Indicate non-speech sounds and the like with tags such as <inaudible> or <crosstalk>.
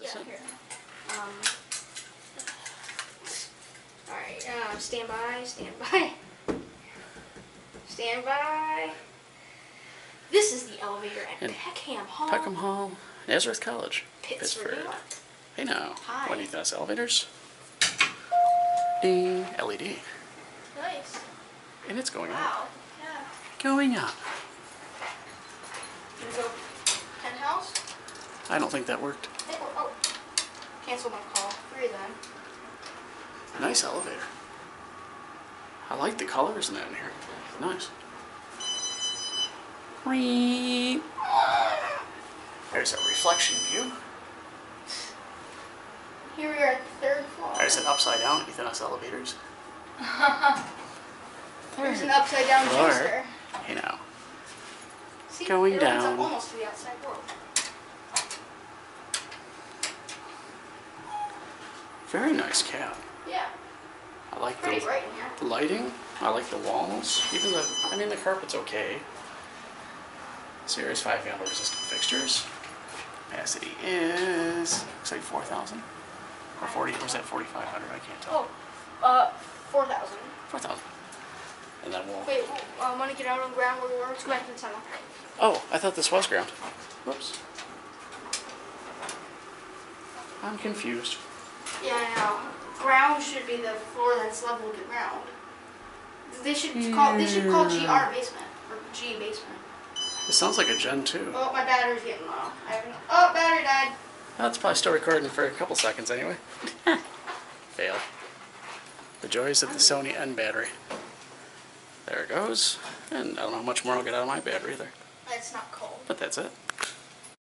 is Yeah, it? here. Um. Alright, uh, stand by, stand by. Stand by. This is the elevator at In Peckham Hall. Peckham Hall, Nazareth College, Pittsford. York. Hey now, Hi. what do you think? Elevators? Ding, LED. Nice. And it's going up. Wow. Yeah. Going up. Go penthouse? I don't think that worked. Cancel my call. Three then. Nice elevator. I like the colors in that in here. Nice. There's a reflection view. Here we are at the third floor. <laughs> There's an upside down OTIS elevators. There's an upside down Floor. Hey now. See, Going down. Almost to the outside world. Very nice cab. Yeah. I like the bright in here. the lighting. I like the walls. Even the, I mean, the carpet's okay. Series 5 vandal resistant fixtures. Capacity is, looks like 4,000. Or 40, or is that 4,500? I can't tell. Oh, uh, 4,000. 4,000. And then we'll, Wait, w- uh, I want to get out on the ground where we were. Let's go back to the tunnel. oh, I thought this was ground. Whoops. I'm confused. Yeah, I know. Ground should be the floor that's level with the ground. They should call. They should call GR hmm. basement or G basement. It sounds like a Gen 2. Oh, my battery's getting low. I. Oh, battery died. That's probably still recording for a couple seconds anyway. <laughs> Fail. The joys of the Sony N battery. There it goes. And I don't know how much more I'll get out of my battery either. It's not cold. But that's it.